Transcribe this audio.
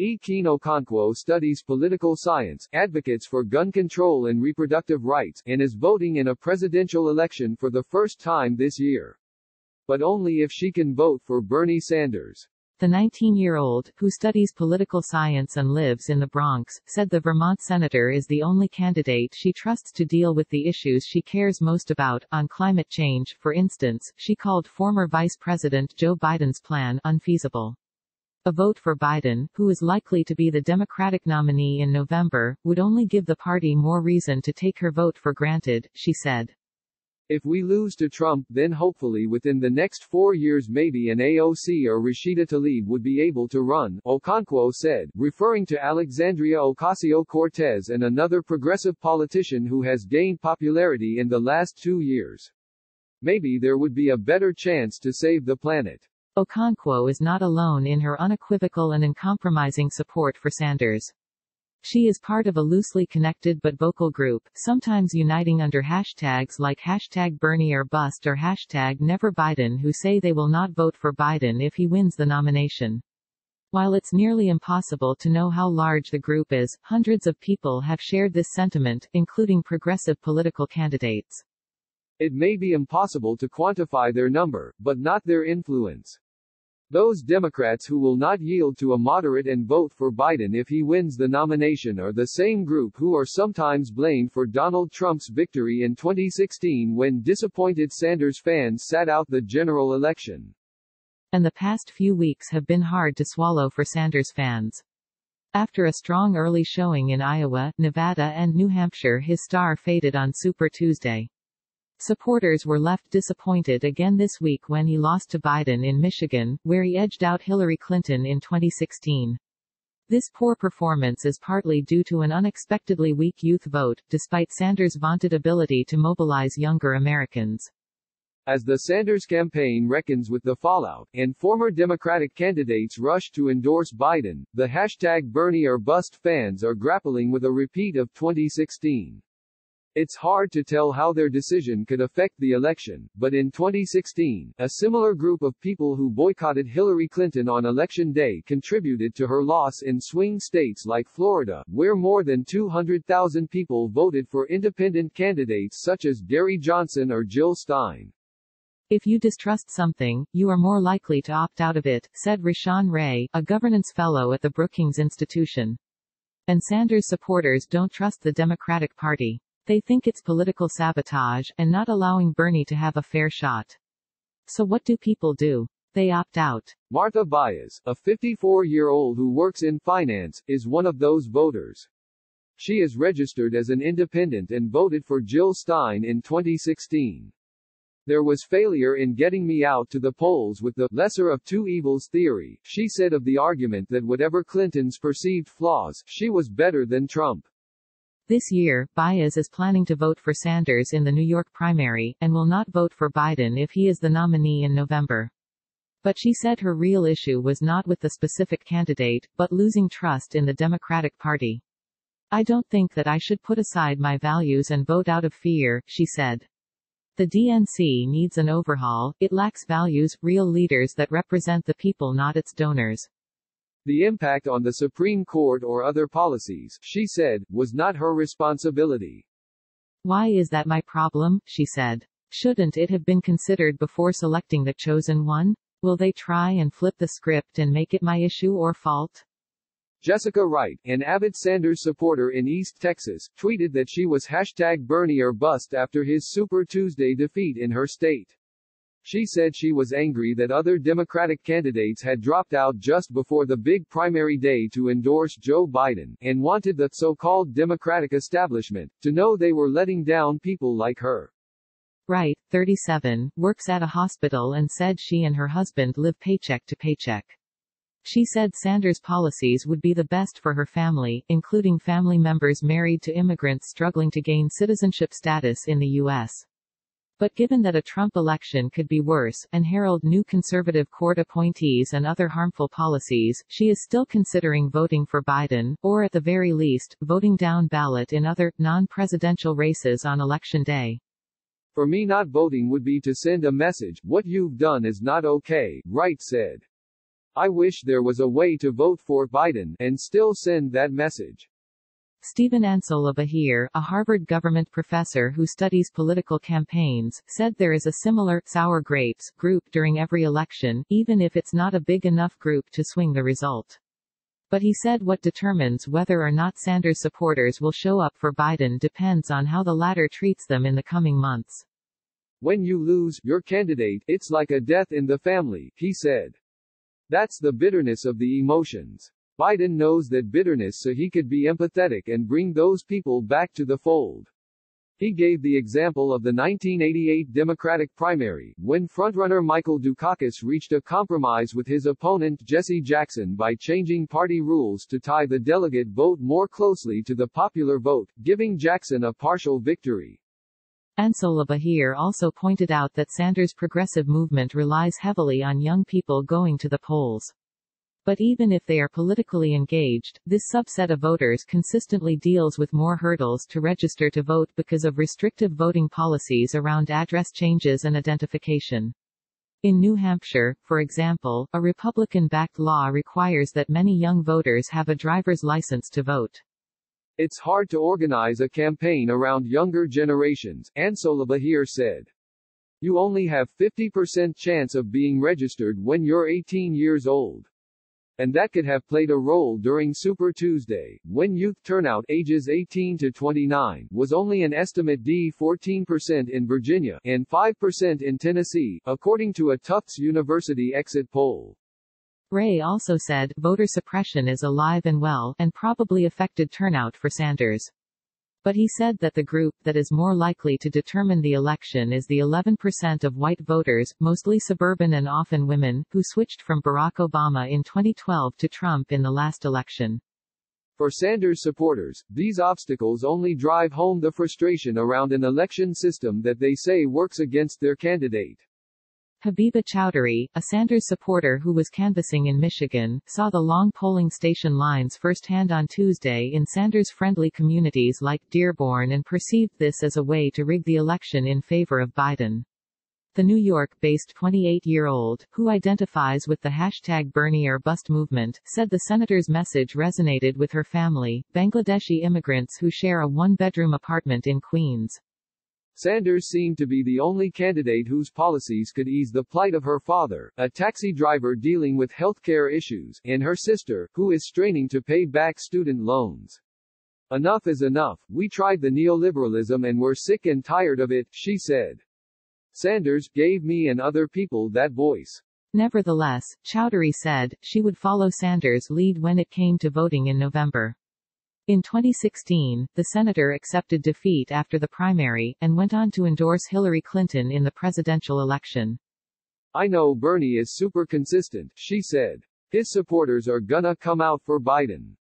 Ekene Okonkwo studies political science, advocates for gun control and reproductive rights, and is voting in a presidential election for the first time this year. But only if she can vote for Bernie Sanders. The 19-year-old, who studies political science and lives in the Bronx, said the Vermont senator is the only candidate she trusts to deal with the issues she cares most about. On climate change, for instance, she called former Vice President Joe Biden's plan unfeasible. A vote for Biden, who is likely to be the Democratic nominee in November, would only give the party more reason to take her vote for granted, she said. If we lose to Trump then hopefully within the next four years maybe an AOC or Rashida Tlaib would be able to run, Okonkwo said, referring to Alexandria Ocasio-Cortez and another progressive politician who has gained popularity in the last two years. Maybe there would be a better chance to save the planet. Okonkwo is not alone in her unequivocal and uncompromising support for Sanders. She is part of a loosely connected but vocal group, sometimes uniting under hashtags like hashtag Bernie or Bust or hashtag Never Biden who say they will not vote for Biden if he wins the nomination. While it's nearly impossible to know how large the group is, hundreds of people have shared this sentiment, including progressive political candidates. It may be impossible to quantify their number, but not their influence. Those Democrats who will not yield to a moderate and vote for Biden if he wins the nomination are the same group who are sometimes blamed for Donald Trump's victory in 2016 when disappointed Sanders fans sat out the general election. And the past few weeks have been hard to swallow for Sanders fans. After a strong early showing in Iowa, Nevada and New Hampshire his star faded on Super Tuesday. Supporters were left disappointed again this week when he lost to Biden in Michigan, where he edged out Hillary Clinton in 2016. This poor performance is partly due to an unexpectedly weak youth vote, despite Sanders' vaunted ability to mobilize younger Americans. As the Sanders campaign reckons with the fallout, and former Democratic candidates rush to endorse Biden, the hashtag Bernie or Bust fans are grappling with a repeat of 2016. It's hard to tell how their decision could affect the election, but in 2016, a similar group of people who boycotted Hillary Clinton on election day contributed to her loss in swing states like Florida, where more than 200,000 people voted for independent candidates such as Gary Johnson or Jill Stein. If you distrust something, you are more likely to opt out of it, said Rashawn Ray, a governance fellow at the Brookings Institution. And Sanders supporters don't trust the Democratic Party. They think it's political sabotage, and not allowing Bernie to have a fair shot. So what do people do? They opt out. Martha Baez, a 54-year-old who works in finance, is one of those voters. She is registered as an independent and voted for Jill Stein in 2016. There was failure in getting me out to the polls with the lesser of two evils theory, she said of the argument that whatever Clinton's perceived flaws, she was better than Trump. This year, Baez is planning to vote for Sanders in the New York primary, and will not vote for Biden if he is the nominee in November. But she said her real issue was not with the specific candidate, but losing trust in the Democratic Party. I don't think that I should put aside my values and vote out of fear, she said. The DNC needs an overhaul, it lacks values, real leaders that represent the people not its donors. The impact on the Supreme Court or other policies, she said, was not her responsibility. Why is that my problem, she said. Shouldn't it have been considered before selecting the chosen one? Will they try and flip the script and make it my issue or fault? Jessica Wright, an avid Sanders supporter in East Texas, tweeted that she was hashtag Bernie or bust after his Super Tuesday defeat in her state. She said she was angry that other Democratic candidates had dropped out just before the big primary day to endorse Joe Biden, and wanted the so-called Democratic establishment to know they were letting down people like her. Wright, 37, works at a hospital and said she and her husband live paycheck to paycheck. She said Sanders' policies would be the best for her family, including family members married to immigrants struggling to gain citizenship status in the U.S. But given that a Trump election could be worse, and herald new conservative court appointees and other harmful policies, she is still considering voting for Biden, or at the very least, voting down ballot in other, non-presidential races on election day. For me not voting would be to send a message, what you've done is not okay, Wright said. I wish there was a way to vote for Biden and still send that message. Stephen Ansolabehere, a Harvard government professor who studies political campaigns, said there is a similar sour grapes group during every election, even if it's not a big enough group to swing the result. But he said what determines whether or not Sanders supporters will show up for Biden depends on how the latter treats them in the coming months. When you lose your candidate, it's like a death in the family, he said. That's the bitterness of the emotions. Biden knows that bitterness so he could be empathetic and bring those people back to the fold. He gave the example of the 1988 Democratic primary, when frontrunner Michael Dukakis reached a compromise with his opponent Jesse Jackson by changing party rules to tie the delegate vote more closely to the popular vote, giving Jackson a partial victory. Ansolabehere also pointed out that Sanders' progressive movement relies heavily on young people going to the polls. But even if they are politically engaged, this subset of voters consistently deals with more hurdles to register to vote because of restrictive voting policies around address changes and identification. In New Hampshire, for example, a Republican-backed law requires that many young voters have a driver's license to vote. It's hard to organize a campaign around younger generations, Ansolabehere said. You only have 50% chance of being registered when you're 18 years old and that could have played a role during Super Tuesday, when youth turnout ages 18 to 29 was only an estimate D 14% in Virginia and 5% in Tennessee, according to a Tufts University exit poll. Ray also said, voter suppression is alive and well, and probably affected turnout for Sanders. But he said that the group that is more likely to determine the election is the 11% of white voters, mostly suburban and often women, who switched from Barack Obama in 2012 to Trump in the last election. For Sanders supporters, these obstacles only drive home the frustration around an election system that they say works against their candidate. Habiba Chowdhury, a Sanders supporter who was canvassing in Michigan, saw the long polling station lines firsthand on Tuesday in Sanders-friendly communities like Dearborn and perceived this as a way to rig the election in favor of Biden. The New York-based 28-year-old, who identifies with the hashtag Bernie or Bust movement, said the senator's message resonated with her family, Bangladeshi immigrants who share a one-bedroom apartment in Queens. Sanders seemed to be the only candidate whose policies could ease the plight of her father, a taxi driver dealing with healthcare issues, and her sister, who is straining to pay back student loans. Enough is enough, we tried the neoliberalism and we're sick and tired of it, she said. Sanders gave me and other people that voice. Nevertheless, Chowdhury said, she would follow Sanders' lead when it came to voting in November. In 2016, the senator accepted defeat after the primary, and went on to endorse Hillary Clinton in the presidential election. I know Bernie is super consistent, she said. His supporters are gonna come out for Biden.